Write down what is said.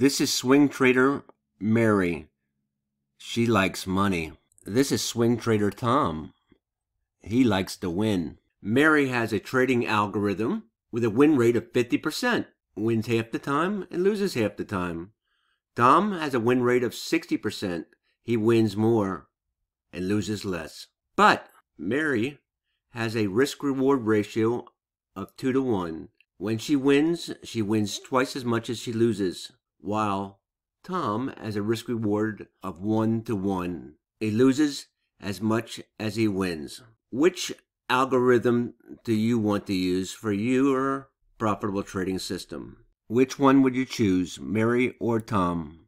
This is swing trader Mary. She likes money. This is swing trader Tom. He likes to win. Mary has a trading algorithm with a win rate of 50%, wins half the time and loses half the time. Tom has a win rate of 60%. He wins more and loses less. But Mary has a risk reward ratio of 2 to 1. When she wins, she wins twice as much as she loses, while Tom has a risk reward of 1 to 1. He loses as much as he wins. Which algorithm do you want to use for your profitable trading system? Which one would you choose, Mary or Tom?